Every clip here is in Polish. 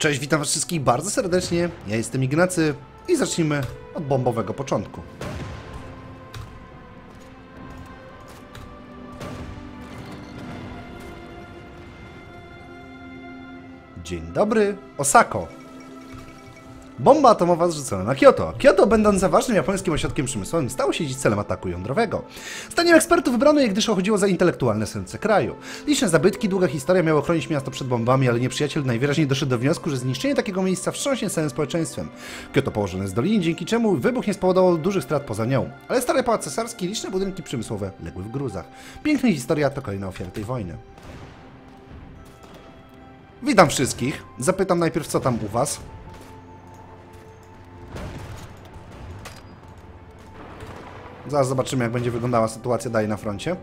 Cześć, witam wszystkich bardzo serdecznie. Ja jestem Ignacy i zacznijmy od bombowego początku. Dzień dobry, Osako. Bomba atomowa zrzucona na Kyoto. Kyoto, będące ważnym japońskim ośrodkiem przemysłowym, stało się dziś celem ataku jądrowego. Zdaniem ekspertów wybrano je, gdyż chodziło za intelektualne serce kraju. Liczne zabytki, długa historia miały chronić miasto przed bombami, ale nieprzyjaciel najwyraźniej doszedł do wniosku, że zniszczenie takiego miejsca wstrząśnie całym społeczeństwem. Kyoto położone w dolinie, dzięki czemu wybuch nie spowodował dużych strat poza nią. Ale stary pałac cesarski i liczne budynki przemysłowe legły w gruzach. Piękna historia to kolejna ofiara tej wojny. Witam wszystkich. Zapytam najpierw, co tam u was. Zaraz zobaczymy, jak będzie wyglądała sytuacja dalej na froncie.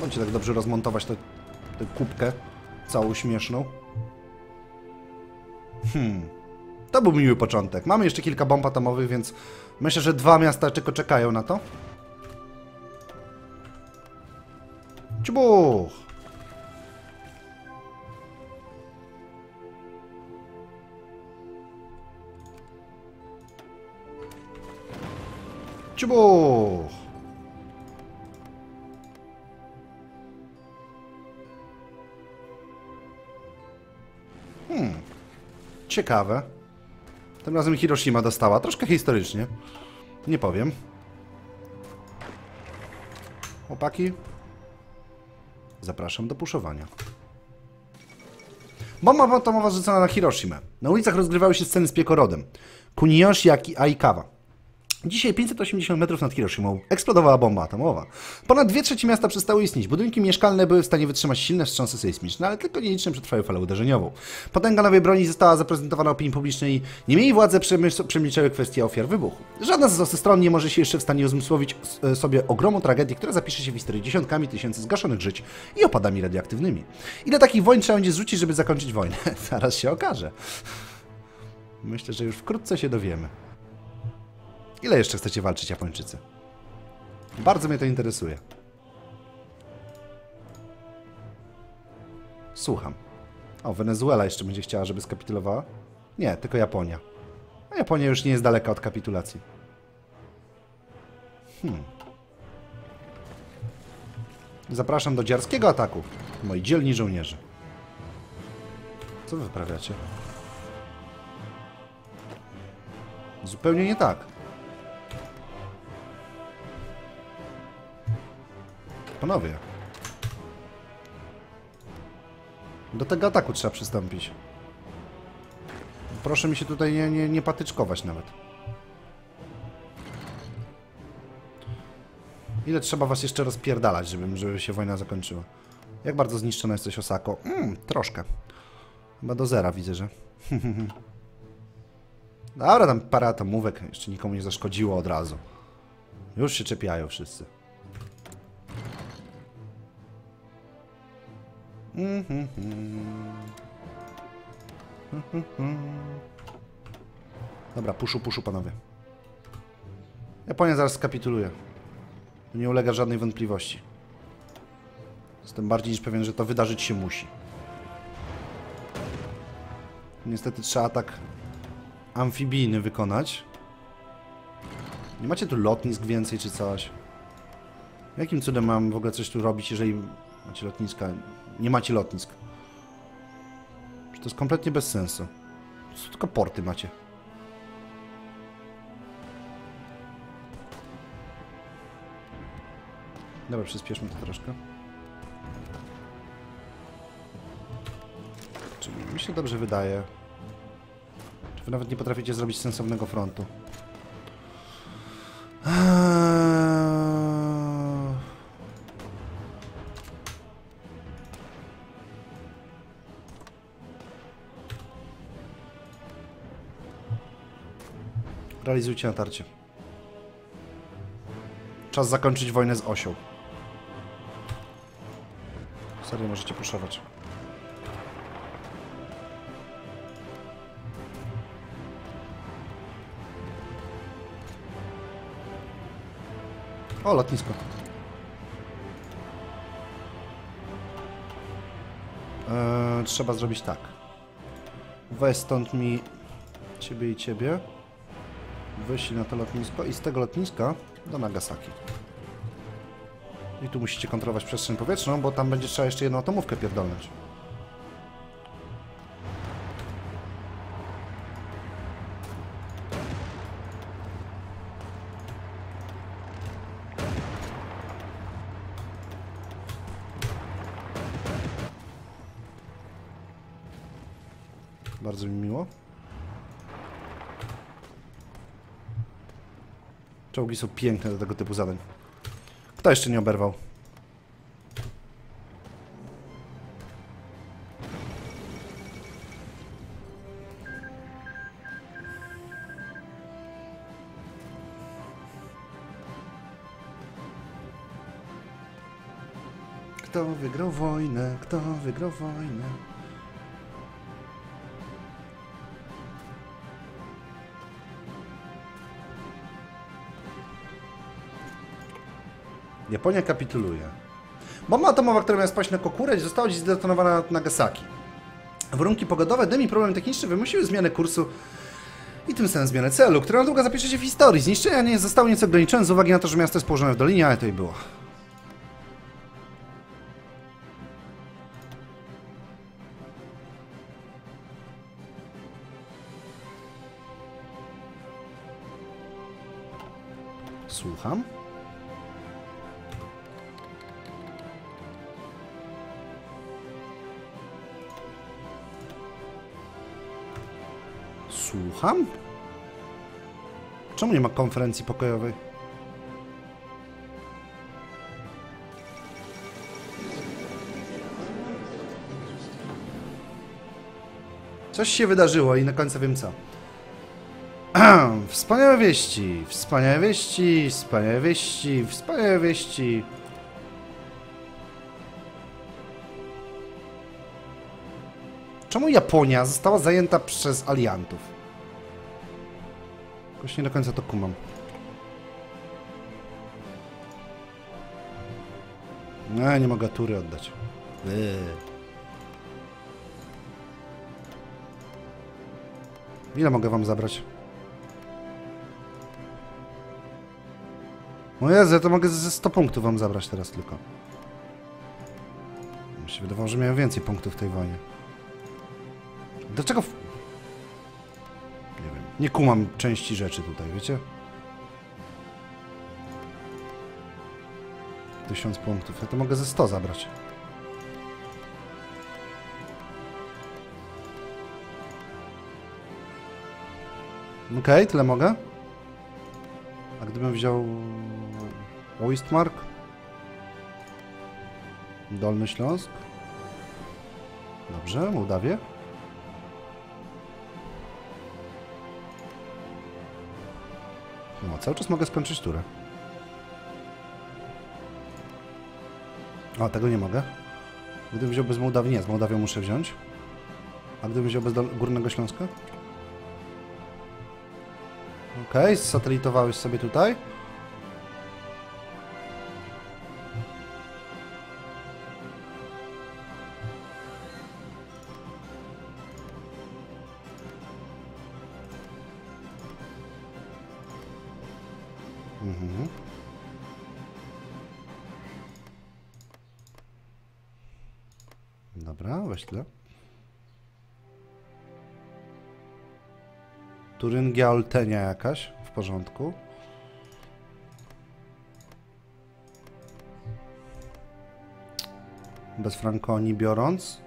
Bądźcie tak dobrze rozmontować tę tę kubkę całą śmieszną. Hmm. To był miły początek. Mamy jeszcze kilka bomb atomowych, więc myślę, że dwa miasta tylko czekają na to. Ciubuch! Ciubuch! Hmm. Ciekawe. Tym razem Hiroshima dostała. Troszkę historycznie. Nie powiem. Chłopaki. Zapraszam do puszowania. Bomba atomowa rzucona na Hiroshimę. Na ulicach rozgrywały się sceny z piekorodem. Kuniyoshi Aikawa. Dzisiaj 580 metrów nad Hiroshimą eksplodowała bomba atomowa. Ponad dwie trzecie miasta przestały istnieć. Budynki mieszkalne były w stanie wytrzymać silne wstrząsy sejsmiczne, ale tylko nieliczne przetrwały falę uderzeniową. Potęga nowej broni została zaprezentowana opinii publicznej. Niemniej władze przemilczały kwestię ofiar wybuchu. Żadna z stron nie może się jeszcze w stanie uzmysłowić e, sobie ogromu tragedii, która zapisze się w historii dziesiątkami tysięcy zgaszonych żyć i opadami radioaktywnymi. Ile takich wojen trzeba będzie zrzucić, żeby zakończyć wojnę? Zaraz się okaże. Myślę, że już wkrótce się dowiemy. Ile jeszcze chcecie walczyć, Japończycy? Bardzo mnie to interesuje. Słucham. O, Wenezuela jeszcze będzie chciała, żeby skapitulowała? Nie, tylko Japonia. A Japonia już nie jest daleka od kapitulacji. Hmm. Zapraszam do dziarskiego ataku, moi dzielni żołnierze. Co wy wyprawiacie? Zupełnie nie tak. Panowie. Do tego ataku trzeba przystąpić. Proszę mi się tutaj nie, nie, nie patyczkować nawet. Ile trzeba was jeszcze rozpierdalać, żeby, żeby się wojna zakończyła? Jak bardzo zniszczona jesteś Osako? Mm, troszkę. Chyba do zera widzę, że. Dobra, tam parę atomówek jeszcze nikomu nie zaszkodziło od razu. Już się czepiają wszyscy. Dobra, puszu, puszu, panowie. Japonia zaraz skapituluje. Nie ulega żadnej wątpliwości. Jestem bardziej niż pewien, że to wydarzyć się musi. Niestety trzeba atak amfibijny wykonać. Nie macie tu lotnisk więcej czy coś? Jakim cudem mam w ogóle coś tu robić, jeżeli macie lotniska? Nie macie lotnisk. To jest kompletnie bez sensu. To tylko porty macie. Dobra, przyspieszmy to troszkę. Czy mi się dobrze wydaje? Czy wy nawet nie potraficie zrobić sensownego frontu? Realizujcie natarcie. Czas zakończyć wojnę z osią. Serio możecie puszować. O, lotnisko. Eee, trzeba zrobić tak. Weź stąd mi ciebie i ciebie. Wyślij na to lotnisko i z tego lotniska do Nagasaki. I tu musicie kontrolować przestrzeń powietrzną, bo tam będzie trzeba jeszcze jedną atomówkę pierdolnąć. Czołgi są piękne do tego typu zadań. Kto jeszcze nie oberwał? Kto wygrał wojnę? Kto wygrał wojnę? Japonia kapituluje. Bomba atomowa, która miała spaść na Kokureć, została dziś zdetonowana na Nagasaki. Warunki pogodowe, dym i problem techniczny wymusiły zmianę kursu i tym samym zmianę celu, która na długo zapisze się w historii. Zniszczenia nie zostały nieco ograniczone z uwagi na to, że miasto jest położone w dolinie, ale to i było. Słucham. Słucham? Czemu nie ma konferencji pokojowej? Coś się wydarzyło i na końcu wiem co. Wspaniałe wieści, wspaniałe wieści, wspaniałe wieści, wspaniałe wieści. Czemu Japonia została zajęta przez aliantów? Jakoś nie do końca to kumam. No, nie mogę tury oddać. Eee. Ile mogę wam zabrać? O Jezu, to mogę ze 100 punktów wam zabrać teraz tylko. Mi się wydawało, że miałem więcej punktów w tej wojnie. Dlaczego... Nie kumam części rzeczy tutaj, wiecie? Tysiąc punktów. Ja to mogę ze 100 zabrać. Okej, okay, tyle mogę. A gdybym wziął... Oistmark? Dolny Śląsk? Dobrze, Mołdawię? Cały czas mogę skończyć turę. O, tego nie mogę. Gdybym wziął bez Mołdawii, nie, z Mołdawią muszę wziąć. A gdybym wziął bez Górnego Śląska? Okej, okay, satelitowałeś sobie tutaj. Turyngia Oltenia jakaś, w porządku. Bez Frankonii biorąc.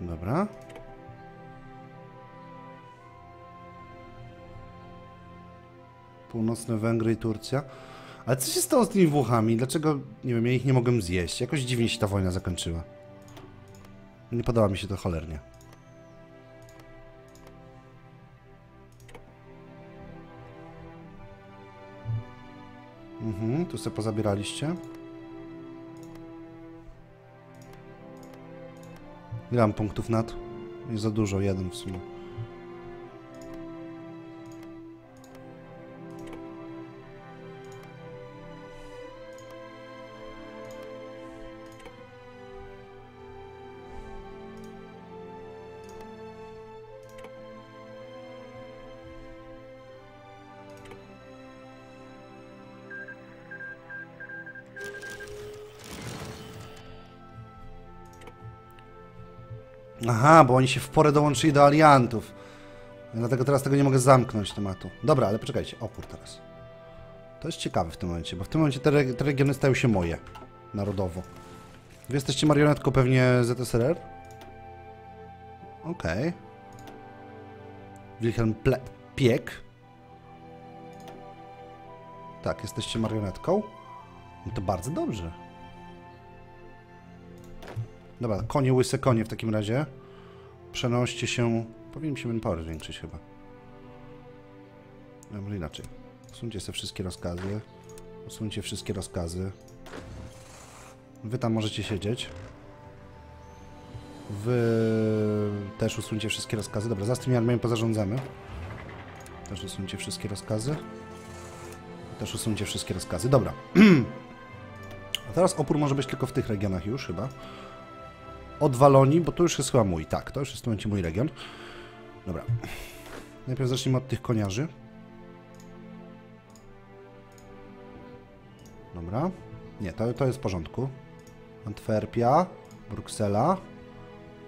Dobra. Północne Węgry i Turcja. Ale co się stało z tymi Włochami? Dlaczego, nie wiem, ja ich nie mogłem zjeść? Jakoś dziwnie się ta wojna zakończyła. Nie podoba mi się to cholernie. Tu sobie pozabieraliście. Ile mam punktów nad? Nie za dużo, jeden w sumie. Aha, bo oni się w porę dołączyli do aliantów. Dlatego teraz tego nie mogę zamknąć tematu. Dobra, ale poczekajcie. Opór teraz. To jest ciekawe w tym momencie, bo w tym momencie te, te regiony stają się moje. Narodowo. Wy jesteście marionetką pewnie ZSRR? Okej. Okay. Wilhelm Ple Piek. Tak, jesteście marionetką. No to bardzo dobrze. Dobra, konie, łyse konie w takim razie. Przenoście się... Powinien się manpower zwiększyć chyba. No, może inaczej. Usuńcie sobie wszystkie rozkazy. Usuńcie wszystkie rozkazy. Wy tam możecie siedzieć. Wy też usuńcie wszystkie rozkazy. Dobra, za tymi armiami pozarządzamy. Też usuńcie wszystkie rozkazy. Też usuńcie wszystkie rozkazy. Dobra. A teraz opór może być tylko w tych regionach już chyba. Od Walonii, bo to już jest chyba mój. Tak, to już jest w tym momencie mój region. Dobra. Najpierw zacznijmy od tych koniarzy. Dobra. Nie, to, to jest w porządku. Antwerpia, Bruksela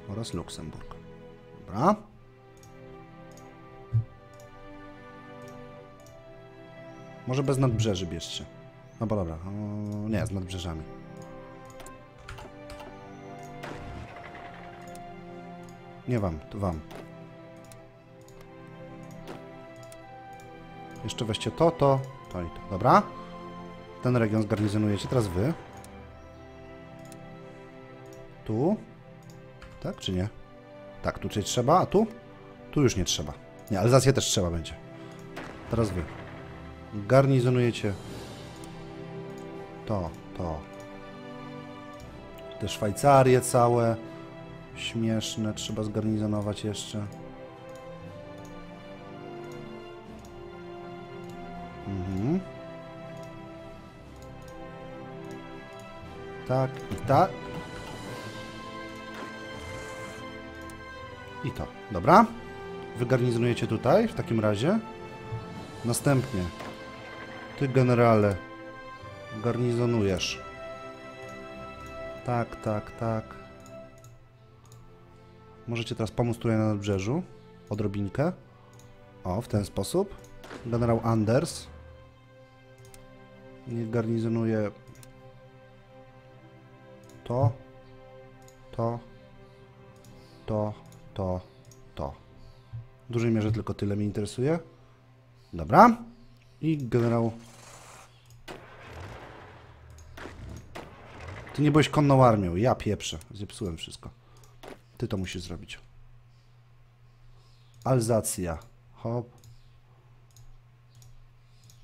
oraz Luksemburg. Dobra. Może bez nadbrzeży bierzcie. No bo dobra, o, nie, z nadbrzeżami. Nie wam, to wam. Jeszcze weźcie to, to, to i to. Dobra. Ten region zgarnizonujecie. Teraz wy. Tu. Tak czy nie? Tak, tu coś trzeba, a tu? Tu już nie trzeba. Nie, Alzację też trzeba będzie. Teraz wy. Garnizonujecie to, to. Te Szwajcarie całe. Śmieszne, trzeba zgarnizonować jeszcze. Mhm. Tak i tak. I to. Dobra. Wygarnizonujecie tutaj w takim razie. Następnie ty generale garnizonujesz. Tak, tak, tak. Możecie teraz pomóc tutaj na nadbrzeżu. Odrobinkę. O, w ten sposób. Generał Anders. Niech garnizonuje to, to, to, to, to. W dużej mierze tylko tyle mnie interesuje. Dobra. I generał... Ty nie byłeś konną armią. Ja pieprzę. Zepsułem wszystko. Ty to musisz zrobić. Alzacja. Hop.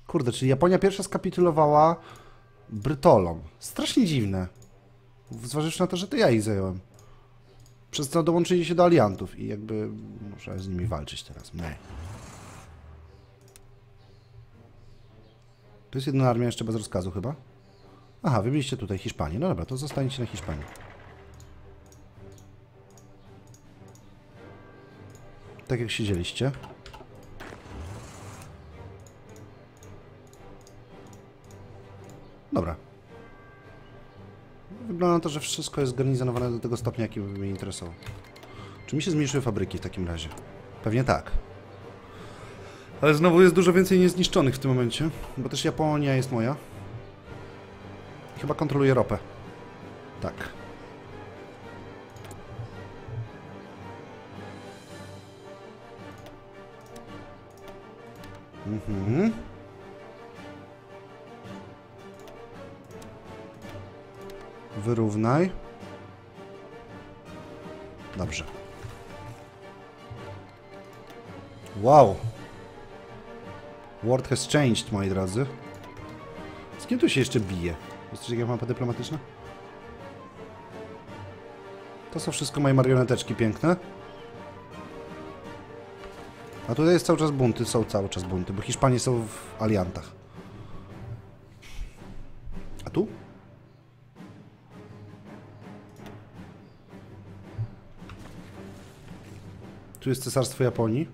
Kurde, czyli Japonia pierwsza skapitulowała Brytolom. Strasznie dziwne. Zważywszy na to, że to ja ich zająłem. Przez co dołączyli się do aliantów i jakby muszę z nimi walczyć teraz. Nie. To jest jedna armia jeszcze bez rozkazu chyba? Aha, wy byliście tutaj Hiszpanii. No dobra, to zostaniecie na Hiszpanii. Tak jak siedzieliście. Dobra. Wygląda na to, że wszystko jest zorganizowane do tego stopnia, jaki by mnie interesował. Czy mi się zmniejszyły fabryki w takim razie? Pewnie tak. Ale znowu jest dużo więcej niezniszczonych w tym momencie, bo też Japonia jest moja. Chyba kontroluje ropę. Tak. Mhm. Wyrównaj. Dobrze. Wow. World has changed, moi drodzy. Z kim tu się jeszcze bije? Jest coś jakaś mapa dyplomatyczna? To są wszystko moje marioneteczki piękne. A tutaj jest cały czas bunty, są cały czas bunty, bo Hiszpanie są w aliantach. A tu? Tu jest Cesarstwo Japonii.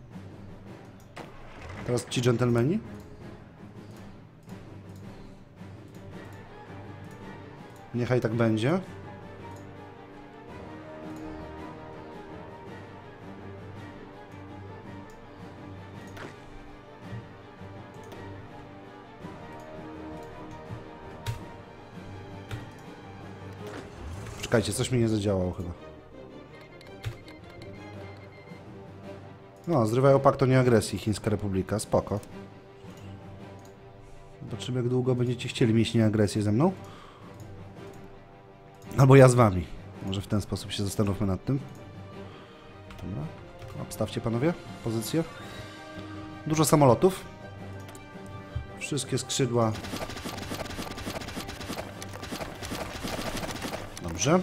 Teraz ci dżentelmeni. Niechaj tak będzie. Czekajcie, coś mi nie zadziałało chyba. No, zrywają pakt o nieagresji Chińska Republika, spoko. Zobaczymy jak długo będziecie chcieli mieć nieagresję ze mną. Albo ja z wami. Może w ten sposób się zastanówmy nad tym. Dobra. Obstawcie panowie pozycję. Dużo samolotów. Wszystkie skrzydła. Dobrze.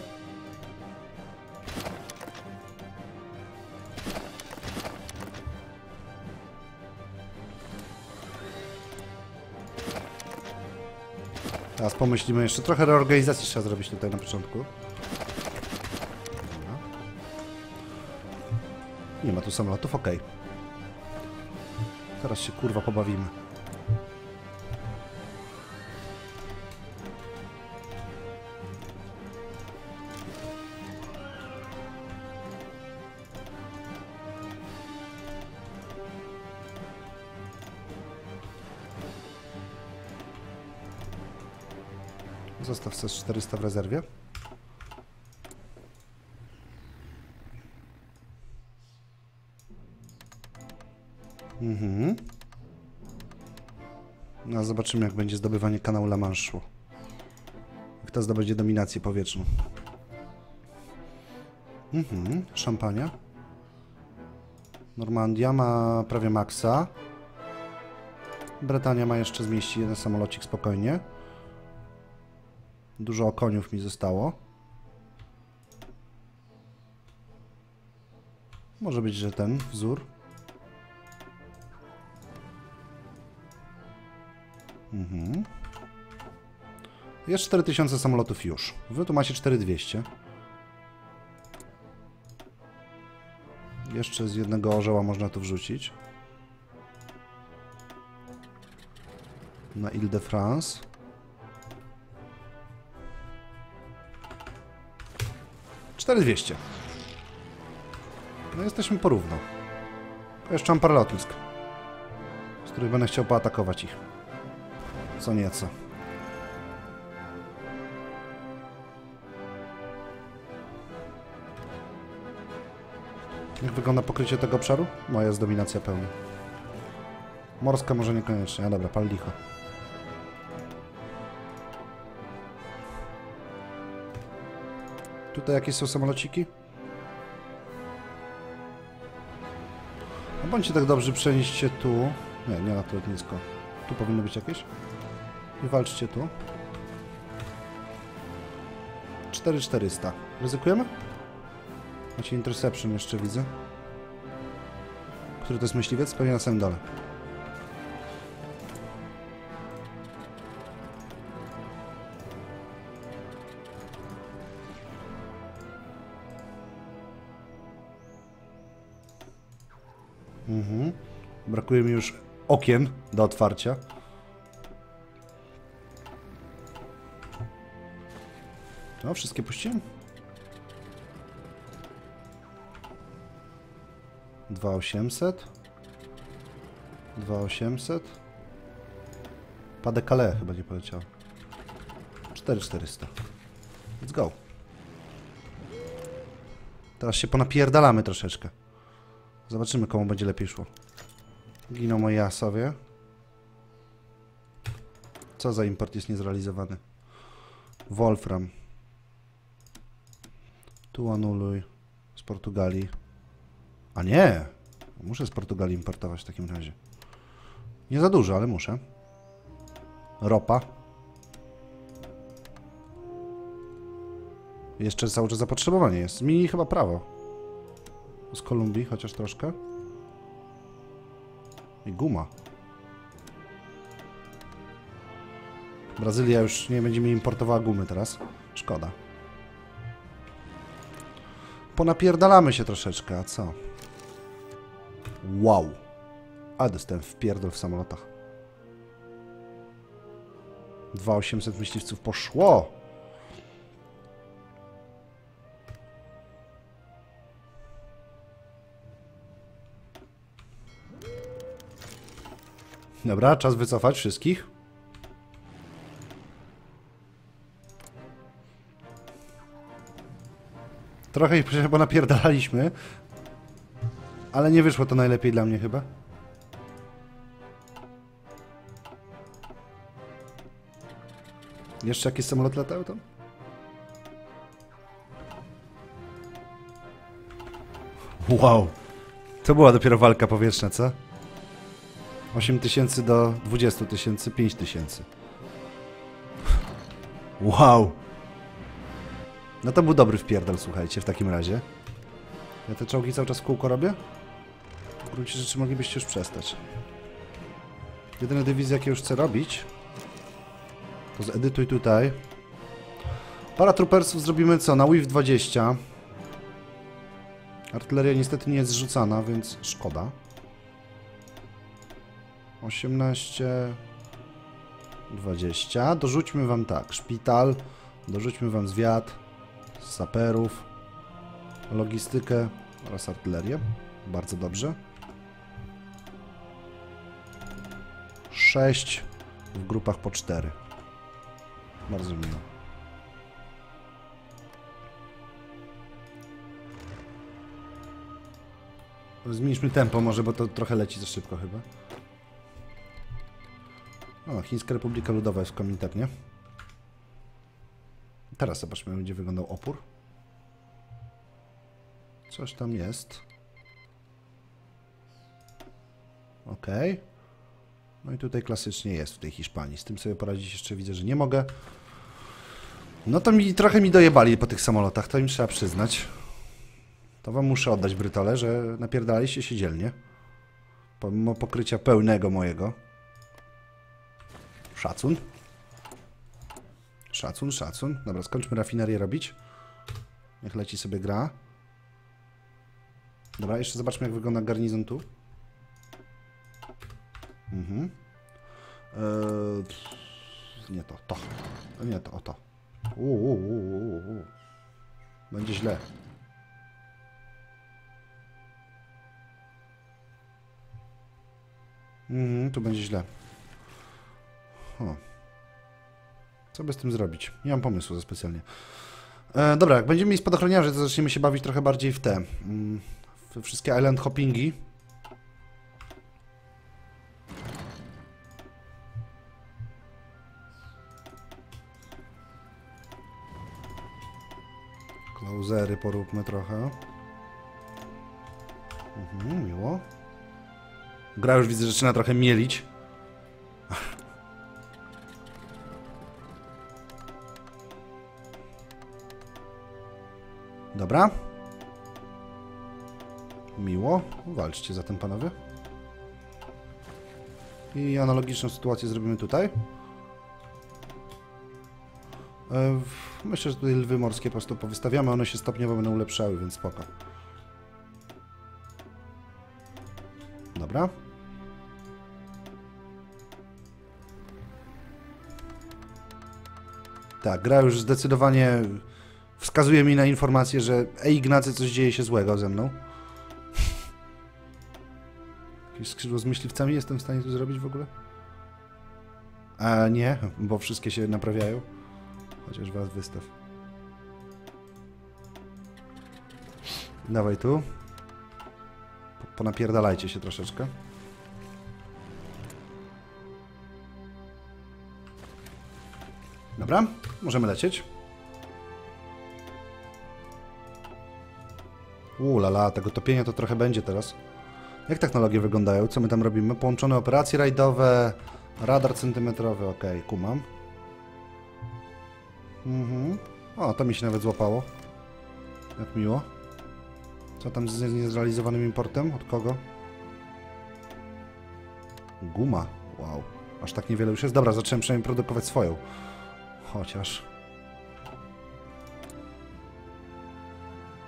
Teraz pomyślimy jeszcze. Trochę reorganizacji trzeba zrobić tutaj na początku. Nie ma tu samolotów, ok. Teraz się kurwa pobawimy. W rezerwie. Mhm. No, zobaczymy, jak będzie zdobywanie kanału La Manche szło. Jak to zdobędzie dominację powietrzną. Mhm. Szampania. Normandia ma prawie maksa. Brytania ma jeszcze zmieścić jeden samolocik spokojnie. Dużo koniów mi zostało. Może być, że ten wzór. Mhm. Jest 4000 samolotów już. Wy tu macie 4200. Jeszcze z jednego orzeła można tu wrzucić. Na Ile de France. 4200. No jesteśmy porówno. Jeszcze mam parę lotnisk, z których będę chciał poatakować ich. Co nieco. Jak wygląda pokrycie tego obszaru? Moja jest dominacja pełna. Morska może niekoniecznie, a dobra, pal licho. Tutaj jakieś są samolociki? No bądźcie tak dobrzy, przenieście tu. Nie, nie na to lotnisko. Tu powinno być jakieś. I walczcie tu. 4400. Ryzykujemy? Macie interception jeszcze widzę. Który to jest myśliwiec? Pewnie na samym dole. Mhm. Brakuje mi już okien do otwarcia. No, wszystkie puściłem? 2800 2800 Padę Calais chyba nie poleciał 4400 Let's go Teraz się ponapierdalamy troszeczkę Zobaczymy komu będzie lepiej szło Giną moi asowie Co za import jest niezrealizowany Wolfram Tu anuluj Z Portugalii a nie! Muszę z Portugalii importować w takim razie. Nie za dużo, ale muszę. Ropa. Jeszcze cały czas zapotrzebowanie jest. Zmienili chyba prawo. Z Kolumbii, chociaż troszkę. I guma. Brazylia już nie będzie mi importowała gumy teraz. Szkoda. Ponapierdalamy się troszeczkę, a co? Wow. A dostałem wpierdol w samolotach. 2800 myśliwców poszło. Dobra, czas wycofać wszystkich. Trochę ich chyba napierdalaliśmy. Ale nie wyszło to najlepiej dla mnie chyba. Jeszcze jakieś samolot latały tam? Wow. To była dopiero walka powietrzna, co? 8 tysięcy do 20 tysięcy, 5 tysięcy. Wow. No to był dobry wpierdol, słuchajcie, w takim razie. Ja te czołgi cały czas w kółko robię? W gruncie rzeczy moglibyście już przestać. Jedyne dywizje, jakie już chcę robić, to zedytuj tutaj. Paratroopersów zrobimy co? Na WIF 20. Artyleria niestety nie jest zrzucana, więc szkoda. 18... 20. Dorzućmy wam tak, szpital, dorzućmy wam zwiat, saperów, logistykę oraz artylerię. Bardzo dobrze. 6 w grupach po 4. Bardzo miło. Zmniejszmy tempo może, bo to trochę leci za szybko chyba. O, Chińska Republika Ludowa jest w Kominternie. Teraz zobaczmy, będzie wyglądał opór. Coś tam jest. Ok. No i tutaj klasycznie jest w tej Hiszpanii. Z tym sobie poradzić jeszcze widzę, że nie mogę. No to mi trochę mi dojebali po tych samolotach, to im trzeba przyznać. To wam muszę oddać Brytole, że napierdaliście się dzielnie. Pomimo pokrycia pełnego mojego. Szacun. Szacun, szacun. Dobra, skończmy rafinerię robić. Niech leci sobie gra. Dobra, jeszcze zobaczmy jak wygląda garnizon tu. Mhm. Eee, nie to, to. Nie to, o to. Uuu, uu. Będzie źle. Mhm, tu będzie źle. O. Co by z tym zrobić? Nie mam pomysłu za specjalnie. E, dobra, jak będziemy mieli spadochroniarzy, to zaczniemy się bawić trochę bardziej w te... Mm, w wszystkie island hoppingi. Klauzery poróbmy trochę. Mhm, miło. Gra już widzę, że zaczyna trochę mielić. Dobra. Miło. Walczcie zatem, panowie. I analogiczną sytuację zrobimy tutaj. E, Myślę, że tutaj lwy morskie po prostu powystawiamy, one się stopniowo będą ulepszały, więc spoko. Dobra. Tak, gra już zdecydowanie wskazuje mi na informację, że ej Ignacy, coś dzieje się złego ze mną. Jakieś skrzydło z myśliwcami jestem w stanie tu zrobić w ogóle? A nie, bo wszystkie się naprawiają. Chociaż was wystaw. Dawaj tu. Po- Ponapierdalajcie się troszeczkę. Dobra, możemy lecieć. Ulala, tego topienia to trochę będzie teraz. Jak technologie wyglądają? Co my tam robimy? Połączone operacje rajdowe, radar centymetrowy, ok, kumam. Mhm. O, to mi się nawet złapało. Jak miło. Co tam z niezrealizowanym importem? Od kogo? Guma. Wow. Aż tak niewiele już jest. Dobra, zacząłem przynajmniej produkować swoją. Chociaż...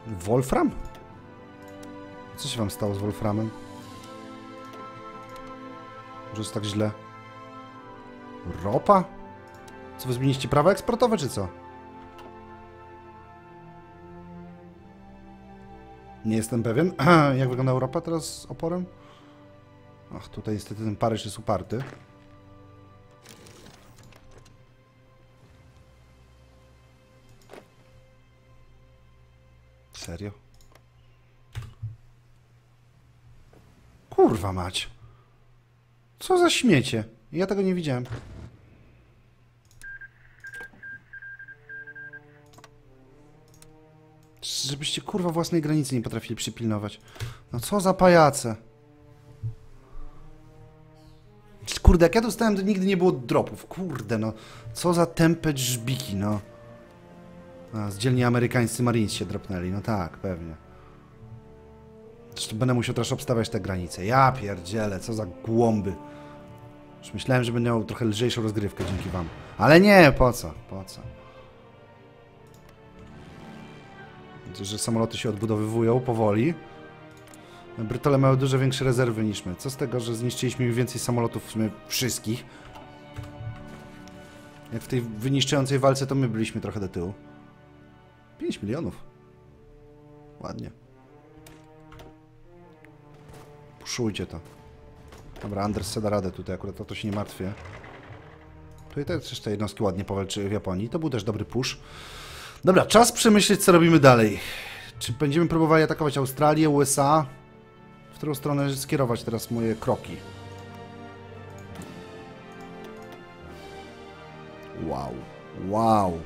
Wolfram? Co się wam stało z Wolframem? Że jest tak źle? Ropa? Co wy zmieniliście prawa eksportowe, czy co? Nie jestem pewien. Jak wygląda Europa teraz z oporem? Ach, tutaj niestety ten Paryż jest uparty. Serio? Kurwa mać. Co za śmiecie? Ja tego nie widziałem. Żebyście kurwa własnej granicy nie potrafili przypilnować. No co za pajace. Kurde, jak ja dostałem, to nigdy nie było dropów. Kurde, no. Co za tępe żbiki, no. A, zdzielni amerykańscy Marines się dropnęli. No tak, pewnie. Zresztą będę musiał też obstawiać te granice. Ja pierdzielę, co za głąby. Już myślałem, że będę miał trochę lżejszą rozgrywkę dzięki wam. Ale nie, po co, po co. Że samoloty się odbudowywują powoli. Brytole mają dużo większe rezerwy niż my. Co z tego, że zniszczyliśmy więcej samolotów sumie wszystkich? Jak w tej wyniszczającej walce, to my byliśmy trochę do tyłu. 5 milionów. Ładnie. Puszujcie to. Dobra, Anders da radę tutaj, akurat o to się nie martwię. Tutaj też te jednostki ładnie powalczyły w Japonii. To był też dobry push. Dobra, czas przemyśleć, co robimy dalej. Czy będziemy próbowali atakować Australię, USA? W którą stronę skierować teraz moje kroki? Wow. Wow.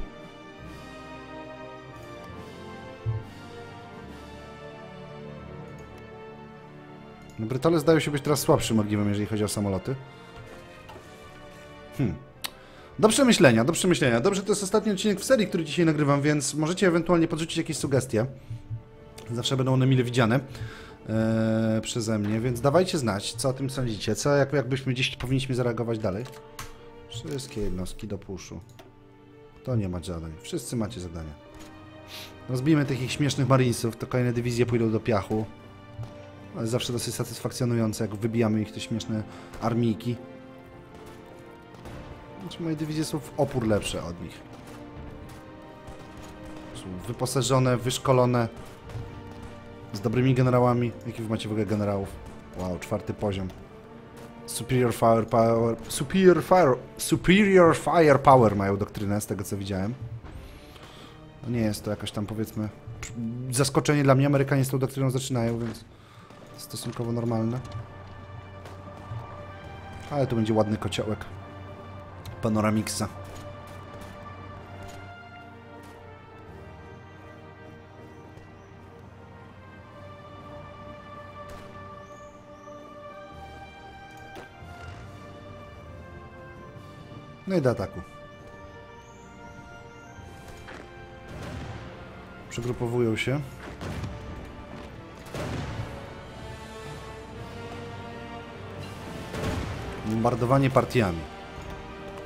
Brytole zdają się być teraz słabszym ogniwem, jeżeli chodzi o samoloty. Hmm. Do przemyślenia, do przemyślenia. Dobrze, to jest ostatni odcinek w serii, który dzisiaj nagrywam, więc możecie ewentualnie podrzucić jakieś sugestie. Zawsze będą one mile widziane e, przeze mnie, więc dawajcie znać, co o tym sądzicie, co jak, jakbyśmy gdzieś powinniśmy zareagować dalej. Wszystkie jednostki do puszu. To nie ma zadań. Wszyscy macie zadania. Rozbijmy tych ich śmiesznych marinesów, to kolejne dywizje pójdą do piachu. Zawsze dosyć satysfakcjonujące, jak wybijamy ich te śmieszne armijki. Znaczy moje dywizje są w opór lepsze od nich. Są wyposażone, wyszkolone. Z dobrymi generałami. Jaki wy macie w ogóle generałów? Wow, czwarty poziom. Superior Firepower. Superior Fire. Superior Firepower mają doktrynę, z tego co widziałem. No nie jest to jakaś tam powiedzmy. Zaskoczenie dla mnie. Amerykanie z tą doktryną zaczynają, więc stosunkowo normalne. Ale tu będzie ładny kociołek. Panoramixa. No i do ataku. Przegrupowują się. Bombardowanie partiami.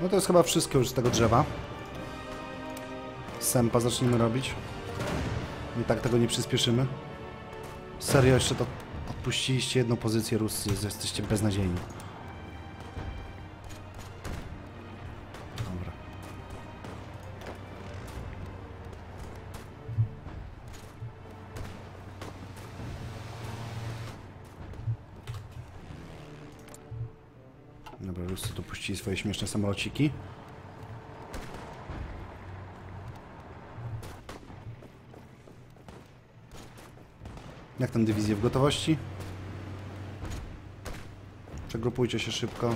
No to jest chyba wszystko już z tego drzewa. Sempa zacznijmy robić. I tak tego nie przyspieszymy. Serio, jeszcze to odpuściliście jedną pozycję Ruscy. Jesteście beznadziejni. Swoje śmieszne samolociki. Jak tam dywizje w gotowości? Przegrupujcie się szybko.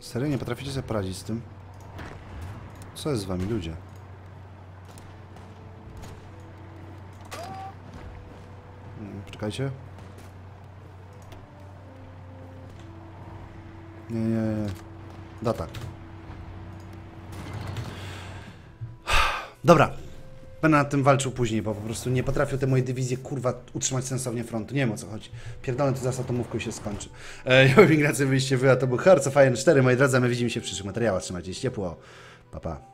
Serio, nie potraficie sobie poradzić z tym? Co jest z wami, ludzie? Mm, Poczekajcie. Nie, nie, nie. Da tak. Dobra. Będę nad tym walczył później, bo po prostu nie potrafią te moje dywizje, kurwa, utrzymać sensownie frontu. Nie wiem o co chodzi. Pierdolę to za atomówką się skończy. E, ja wyjście wy, to był Hearts of Iron 4. Moi drodzy, my widzimy się w przyszłych materiałach. Trzymajcie się ciepło. Pa, pa.